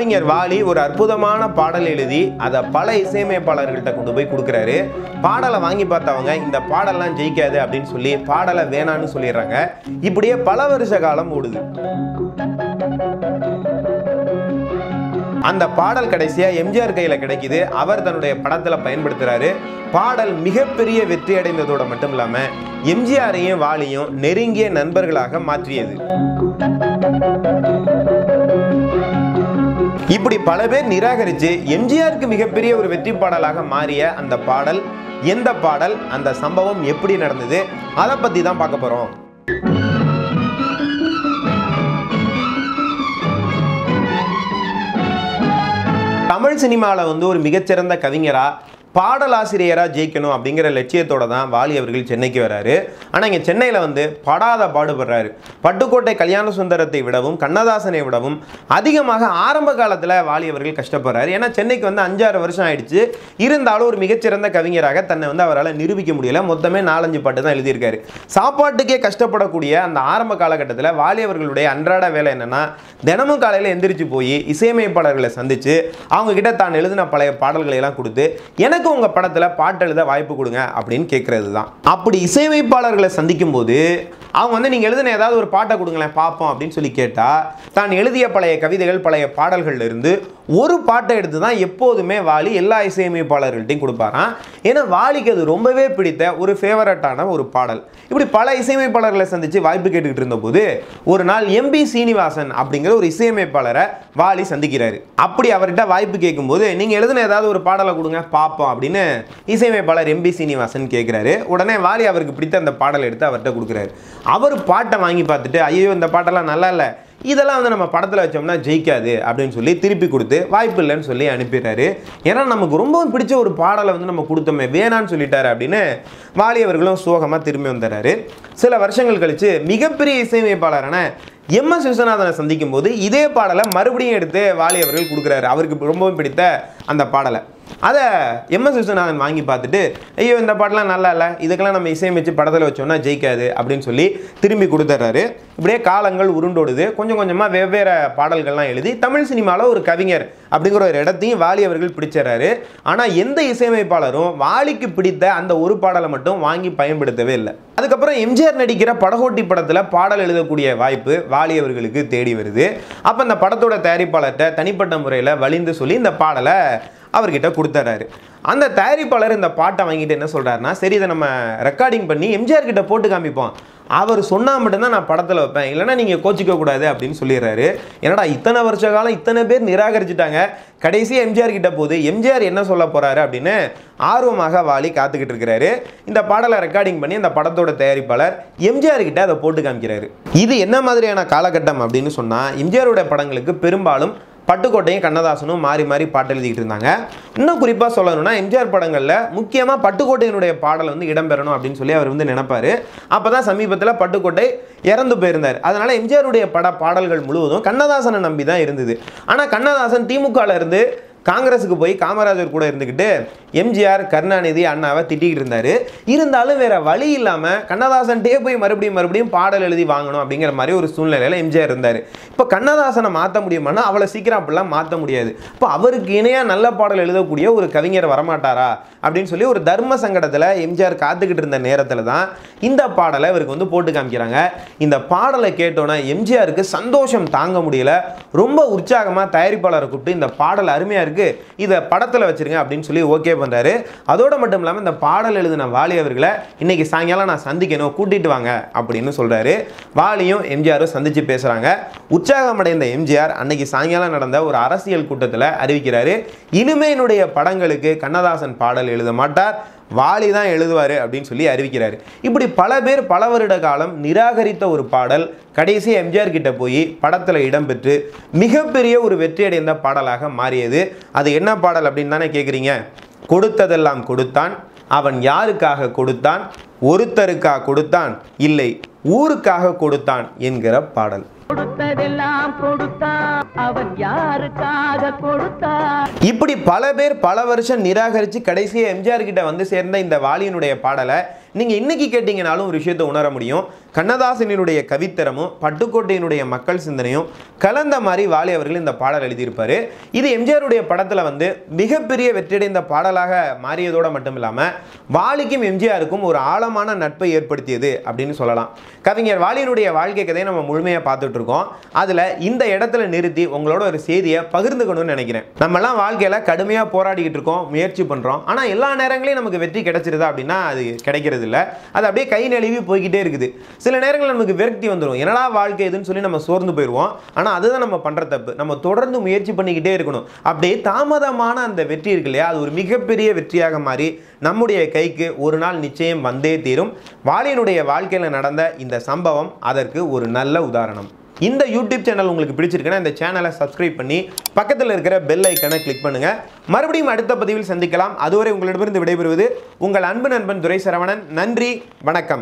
கவிஞர் வாலி ஒரு அற்புதமான பாடல் எழுதி அதை பல இசையமைப்பாளர்கள்ட்ட கொண்டு போய் கொடுக்குறாரு. பாடலை வாங்கி பார்த்தவங்க இந்த பாடல்லாம் ஜெயிக்காது அப்படின்னு சொல்லி பாடலை வேணான்னு சொல்லிடுறாங்க. இப்படியே பல வருஷ காலம் ஓடுது. அந்த பாடல் கடைசியாக எம்ஜிஆர் கையில் கிடைக்கிது. அவர் தன்னுடைய படத்தில் பயன்படுத்துகிறாரு பாடல் மிகப்பெரிய வெற்றி அடைந்ததோடு மட்டும் இல்லாமல் எம்ஜிஆரையும் வாலியும் நெருங்கிய நண்பர்களாக மாற்றியது. இப்படி பல பேர் நிராகரிச்சு எம்ஜிஆருக்கு மிகப்பெரிய ஒரு வெற்றி பாடலாக மாறிய அந்த பாடல் எந்த பாடல் அந்த சம்பவம் எப்படி நடந்தது அதை பற்றி தான் பார்க்க போகிறோம் தமிழ் சினிமாவில் வந்து ஒரு மிகச்சிறந்த கவிஞராக பாடலாசிரியராக ஜெயிக்கணும் அப்படிங்கிற லட்சியத்தோடு தான் வாலி அவர்கள் சென்னைக்கு வராரு. ஆனால் இங்கே சென்னையில் வந்து படாத பாடுபடுறாரு. பட்டுக்கோட்டை கல்யாண சுந்தரத்தை விடவும் கண்ணதாசனை விடவும் அதிகமாக ஆரம்ப காலத்தில் வாலி அவர்கள் கஷ்டப்படுறாரு. ஏன்னா சென்னைக்கு வந்து அஞ்சாறு வருஷம் ஆயிடுச்சு. இருந்தாலும் ஒரு மிகச்சிறந்த கவிஞராக தன்னை வந்து அவரால் நிரூபிக்க முடியல. மொத்தமே நாலஞ்சு பாட்டு தான் எழுதியிருக்காரு. சாப்பாட்டுக்கே கஷ்டப்படக்கூடிய அந்த ஆரம்ப காலகட்டத்தில் வாலி அவர்களுடைய அன்றாட வேலை என்னென்னா தினமும் காலையில் எந்திரிச்சு போய் இசையமைப்பாளர்களை சந்தித்து அவங்க கிட்ட தான் எழுதின பழைய பாடல்களை எல்லாம் கொடுத்து எனக்கு உங்க படத்துல பாட்டு எழுத வாய்ப்பு கொடுங்க அப்படின்னு கேட்கறது தான் அப்படி இசையமைப்பாளர்களை சந்திக்கும் போது அவங்க வந்து நீங்க எழுதின ஏதாவது ஒரு பாட்டை கொடுங்களேன் பார்ப்போம் அப்படின்னு சொல்லி கேட்டா தான் எழுதிய பழைய கவிதைகள் பழைய பாடல்கள்ல இருந்து ஒரு பாட்டை எடுத்து தான் எப்போதுமே வாலி எல்லா இசையமைப்பாளர்கள்ட்டையும் கொடுப்பாராம் ஏன்னா வாலிக்கு அது ரொம்பவே பிடித்த ஒரு ஃபேவரட்டான ஒரு பாடல். இப்படி பல இசையமைப்பாளர்களை சந்தித்து வாய்ப்பு கேட்டுக்கிட்டு இருந்தபோது ஒரு நாள் எம்பி சீனிவாசன் அப்படிங்கிற ஒரு இசையமைப்பாளரை வாலி சந்திக்கிறாரு. அப்படி அவர்கிட்ட வாய்ப்பு கேட்கும்போது நீங்கள் எழுதின ஏதாவது ஒரு பாடலை கொடுங்க பார்ப்போம் அப்படின்னு இசையமைப்பாளர் எம்பி சீனிவாசன் கேட்குறாரு. உடனே வாலி அவருக்கு பிடித்த அந்த பாடலை எடுத்து அவர்கிட்ட கொடுக்குறாரு. அவர் பாட்டை வாங்கி பார்த்துட்டு ஐயோ இந்த பாட்டெல்லாம் நல்லா இல்லை. இதெல்லாம் வந்து நம்ம படத்தில் வச்சோம்னா ஜெயிக்காது அப்படின்னு சொல்லி திருப்பி கொடுத்து வாய்ப்பு இல்லைன்னு சொல்லி அனுப்பிடுறாரு. ஏன்னா நமக்கு ரொம்பவும் பிடிச்ச ஒரு பாடலை வந்து நம்ம கொடுத்தோமே வேணான்னு சொல்லிட்டாரு அப்படின்னு வாலி அவர்களும் சோகமாக திரும்பி வந்துடுறாரு. சில வருஷங்கள் கழித்து மிகப்பெரிய இசையமைப்பாளரான எம் எஸ் விஸ்வநாதனை சந்திக்கும் போது இதே பாடலை மறுபடியும் எடுத்து வாலி அவர்கள் கொடுக்குறாரு. அவருக்கு ரொம்பவும் பிடித்த அந்த பாடலை. அதை எம்எஸ் விஸ்வநாதன் வாங்கி பார்த்துட்டு ஐயோ இந்த பாட்டெலாம் நல்லா இல்லை. இதுக்கெல்லாம் நம்ம இசையமைச்சு படத்தில் வச்சோம்னா ஜெயிக்காது அப்படின்னு சொல்லி திரும்பி கொடுத்துட்றாரு இப்படியே காலங்கள் உருண்டோடுது. கொஞ்சம் கொஞ்சமாக வெவ்வேறு பாடல்கள்லாம் எழுதி தமிழ் சினிமாவில் ஒரு கவிஞர் அப்படிங்கிற ஒரு இடத்தையும் வாலி அவர்கள் பிடிச்சிடறாரு ஆனால் எந்த இசையமைப்பாளரும் வாலிக்கு பிடித்த அந்த ஒரு பாடலை மட்டும் வாங்கி பயன்படுத்தவே இல்லை. அதுக்கப்புறம் எம்ஜிஆர் நடிக்கிற படகோட்டி படத்தில் பாடல் எழுதக்கூடிய வாய்ப்பு வாலி அவர்களுக்கு தேடி வருது. அப்போ அந்த படத்தோட தயாரிப்பாளர்கிட்ட தனிப்பட்ட முறையில் வலிந்து சொல்லி இந்த பாடலை அவர்கிட்ட கொடுத்துட்றாரு அந்த தயாரிப்பாளர் இந்த பாட்டை வாங்கிட்டு என்ன சொல்கிறாருன்னா சரி இதை நம்ம ரெக்கார்டிங் பண்ணி எம்ஜிஆர் கிட்ட போட்டு காமிப்போம். அவர் சொன்னால் மட்டும்தான் நான் படத்தில் வைப்பேன். இல்லைன்னா நீங்கள் கோச்சிக்க கூடாது அப்படின்னு சொல்லிடுறாரு. என்னடா இத்தனை வருஷ காலம் இத்தனை பேர் நிராகரிச்சுட்டாங்க. கடைசி எம்ஜிஆர் கிட்ட போது எம்ஜிஆர் என்ன சொல்ல போகிறாரு அப்படின்னு ஆர்வமாக வாலி காத்துக்கிட்டு இருக்கிறாரு. இந்த பாடலை ரெக்கார்டிங் பண்ணி அந்த படத்தோட தயாரிப்பாளர் எம்ஜிஆர் கிட்ட அதை போட்டு காமிக்கிறாரு. இது என்ன மாதிரியான காலகட்டம் அப்படின்னு சொன்னால் எம்ஜிஆரோட படங்களுக்கு பெரும்பாலும் பட்டுக்கோட்டையும் கண்ணதாசனும் மாறி மாறி பாட்டு எழுதிக்கிட்டு இருந்தாங்க. இன்னும் குறிப்பாக சொல்லணும்னா எம்ஜிஆர் படங்களில் முக்கியமாக பட்டுக்கோட்டையினுடைய பாடல் வந்து இடம்பெறணும் அப்படின்னு சொல்லி அவர் வந்து நினைப்பார். அப்போ தான் சமீபத்தில் பட்டுக்கோட்டை இறந்து போயிருந்தார். அதனால் எம்ஜிஆருடைய பட பாடல்கள் முழுவதும் கண்ணதாசனை நம்பி தான் இருந்தது. ஆனால் கண்ணதாசன் திமுகவில் இருந்து காங்கிரஸுக்கு போய் காமராஜர் கூட இருந்துக்கிட்டு எம்ஜிஆர் கருணாநிதி அண்ணாவை திட்டிக்கிட்டு இருந்தார். இருந்தாலும் வேற வழி இல்லாமல் கண்ணதாசன்ட்டே போய் மறுபடியும் மறுபடியும் பாடல் எழுதி வாங்கணும் அப்படிங்கிற மாதிரி ஒரு சூழ்நிலையில் எம்ஜிஆர் இருந்தார். இப்போ கண்ணதாசனை மாற்ற முடியுமானா அவ்வளோ சீக்கிரம் அப்படிலாம் மாற்ற முடியாது. இப்போ அவருக்கு இணையாக நல்ல பாடல் எழுதக்கூடிய ஒரு கவிஞர் வரமாட்டாரா அப்படின்னு சொல்லி ஒரு தர்ம சங்கடத்தில் எம்ஜிஆர் காத்துக்கிட்டு இருந்த நேரத்தில் தான் இந்த பாடலை இவருக்கு வந்து போட்டு காமிக்கிறாங்க. இந்த பாடலை கேட்டோன்னே எம்ஜிஆருக்கு சந்தோஷம் தாங்க முடியல. ரொம்ப உற்சாகமாக தயாரிப்பாளரை கூப்பிட்டு இந்த பாடல் அருமையாக இருக்குது இதை படத்தில் வச்சிருங்க அப்படின்னு சொல்லி ஓகே பண்ணுறாரு அதோடு மட்டும் இல்லாமல் இந்த பாடல் எழுதின வாலி அவர்களை இன்னைக்கு சாயங்காலம் நான் சந்திக்கணும் கூட்டிட்டு வாங்க அப்படின்னு சொல்றாரு. வாலியும் எம்ஜிஆரும் சந்தித்து பேசுகிறாங்க உற்சாகமடைந்த எம்ஜிஆர் அன்னைக்கு சாயங்காலம் நடந்த ஒரு அரசியல் கூட்டத்தில் அறிவிக்கிறாரு. இனிமே என்னுடைய படங்களுக்கு கண்ணதாசன் பாடல் எழுத மாட்டார். வாலி தான் எழுதுவார் அப்படின்னு சொல்லி அறிவிக்கிறார். இப்படி பல பேர் பல வருட காலம் நிராகரித்த ஒரு பாடல் கடைசி எம்ஜிஆர் கிட்ட போய் படத்தில் இடம்பெற்று மிகப்பெரிய ஒரு வெற்றியடைந்த பாடலாக மாறியது. அது என்ன பாடல் அப்படின்னு தானே கேட்குறீங்க கொடுத்ததெல்லாம் கொடுத்தான் அவன் யாருக்காக கொடுத்தான் ஒருத்தருக்காக கொடுத்தான் இல்லை ஊருக்காக கொடுத்தான் என்கிற பாடல். கொடுத்ததெல்லாம் கொடுத்தான் அவன் யாருக்காக கொடுத்தான் இப்படி பல பேர் பல வருஷம் நிராகரித்து கடைசியாக எம்ஜிஆர் கிட்ட வந்து சேர்ந்த இந்த வாலியினுடைய பாடலை நீங்கள் இன்றைக்கி கேட்டிங்கனாலும் ஒரு விஷயத்தை உணர முடியும். கண்ணதாசனினுடைய கவித்தரமும் பட்டுக்கோட்டையினுடைய மக்கள் சிந்தனையும் கலந்த மாதிரி வாலி அவர்கள் இந்த பாடல் எழுதியிருப்பார். இது எம்ஜிஆருடைய படத்தில் வந்து மிகப்பெரிய வெற்றியடைந்த பாடலாக மாறியதோடு மட்டும் இல்லாமல் வாலிக்கும் எம்ஜிஆருக்கும் ஒரு ஆழமான நட்பை ஏற்படுத்தியது அப்படின்னு சொல்லலாம். கவிஞர் வாலியினுடைய வாழ்க்கை கதையை நம்ம முழுமையாக பார்த்துட்டு இருக்கோம். அதில் இந்த இடத்துல நிறுத்தி உங்களோட ஒரு செய்தியை பகிர்ந்துக்கணும்னு நினைக்கிறேன். நம்மலாம் வாழ்க்கையில் கடுமையாக போராடிக்கிட்டு இருக்கோம் முயற்சி பண்ணுறோம் ஆனால் எல்லா நேரங்களையும் நமக்கு வெற்றி கிடைச்சிருதா அப்படின்னா அது கிடைக்கிறது இல்லை அது அப்படியே கை நழுவி போய்கிட்டே இருக்குது. சில நேரங்களில் நமக்கு விரக்தி வந்துடும் என்னடா வாழ்க்கை இதுன்னு சொல்லி நம்ம சோர்ந்து போயிடுவோம் ஆனால் அதுதான் நம்ம பண்ணுற தப்பு. நம்ம தொடர்ந்து முயற்சி பண்ணிக்கிட்டே இருக்கணும். அப்படியே தாமதமான அந்த வெற்றி இருக்கு இல்லையா? அது ஒரு மிகப்பெரிய வெற்றியாக மாறி நம்முடைய கைக்கு ஒரு நாள் நிச்சயம் வந்தே தீரும். வாலியனுடைய வாழ்க்கையில் நடந்த இந்த சம்பவம் அதற்கு ஒரு நல்ல உதாரணம். இந்த யூடியூப் சேனல் உங்களுக்கு பிடிச்சிருக்குன்னா இந்த சேனலை சப்ஸ்கிரைப் பண்ணி பக்கத்தில் இருக்கிற பெல் ஐக்கனை கிளிக் பண்ணுங்க. மறுபடியும் அடுத்த பதிவில் சந்திக்கலாம். அதுவரை உங்களிடமிருந்து விடைபெறுவது உங்கள் அன்பு நண்பன் துரை சரவணன் நன்றி வணக்கம்.